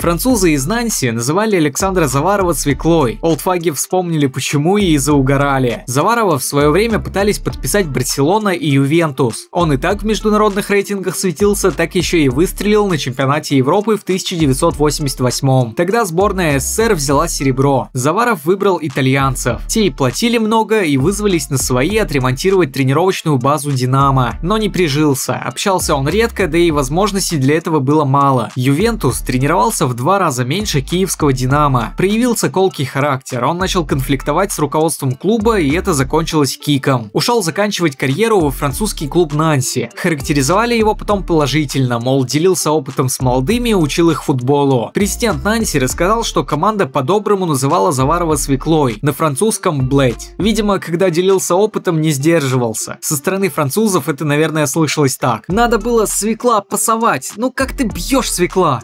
Французы из Нанси называли Александра Заварова свеклой. Олдфаги вспомнили почему и заугорали. Заварова в свое время пытались подписать Барселона и Ювентус. Он и так в международных рейтингах светился, так еще и выстрелил на чемпионате Европы в 1988. Тогда сборная СССР взяла серебро. Заваров выбрал итальянцев. Те и платили много и вызвались на свои отремонтировать тренировочную базу Динамо. Но не прижился. Общался он редко, да и возможностей для этого было мало. Ювентус тренировался в два раза меньше киевского Динамо. Проявился колкий характер. Он начал конфликтовать с руководством клуба, и это закончилось киком. Ушел заканчивать карьеру во французский клуб Нанси. Характеризовали его потом положительно, мол, делился опытом с молодыми, учил их футболу. Президент Нанси рассказал, что команда по-доброму называла Заварова свеклой, на французском блять. Видимо, когда делился опытом, не сдерживался. Со стороны французов это, наверное, слышалось так. Надо было свекла пасовать. Ну как ты бьешь свекла?